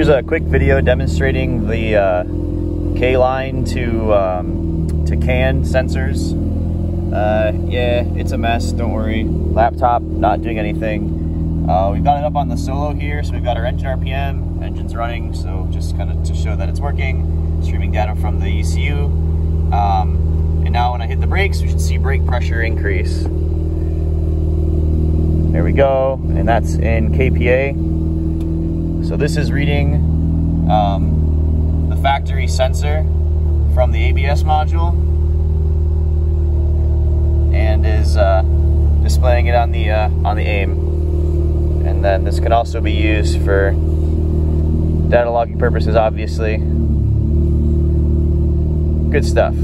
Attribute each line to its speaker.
Speaker 1: Here's a quick video demonstrating the uh, K-line to, um, to CAN sensors. Uh, yeah, it's a mess, don't worry. Laptop, not doing anything. Uh, we've got it up on the solo here, so we've got our engine RPM, engine's running, so just kind of to show that it's working, streaming data from the ECU. Um, and now when I hit the brakes, we should see brake pressure increase. There we go, and that's in kPa. So this is reading um, the factory sensor from the ABS module and is uh, displaying it on the uh, on the AIM. And then this can also be used for data logging purposes, obviously. Good stuff.